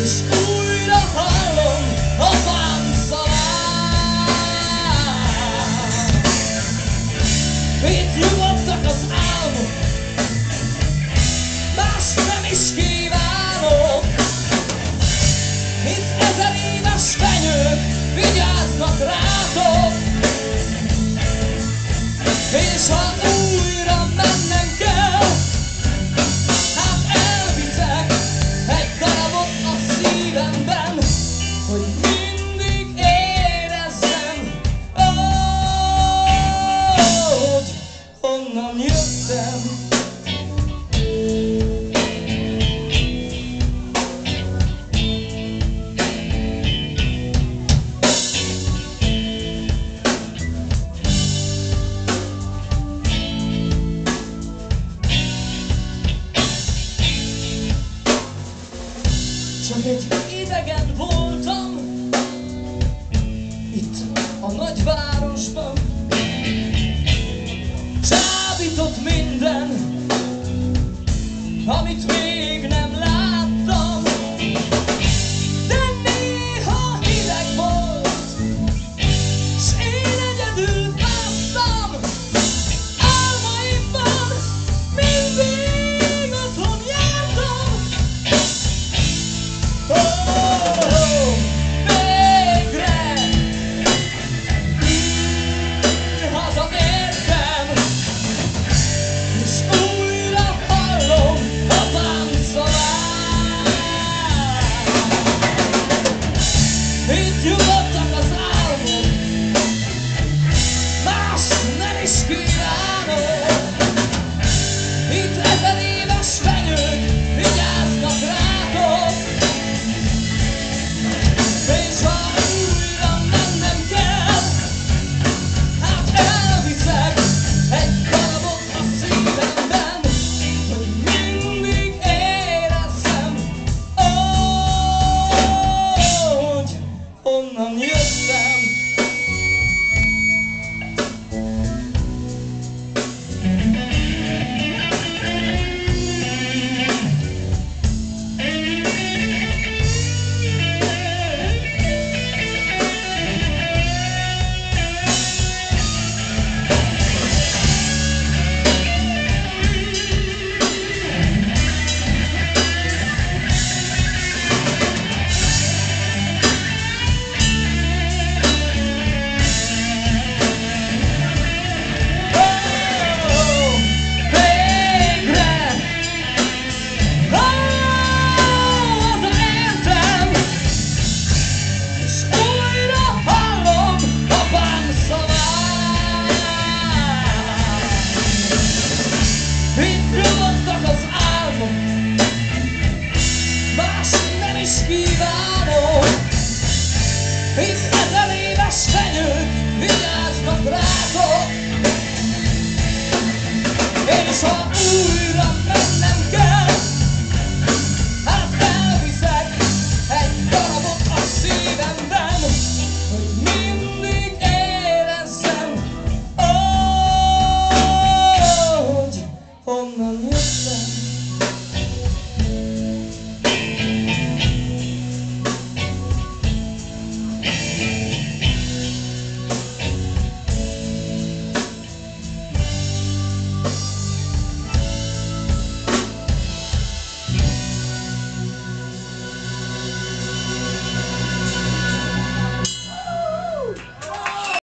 this Régen voltam. Itt a nagyvárosban. Csábított minden, amit mi ice cream. 隙間の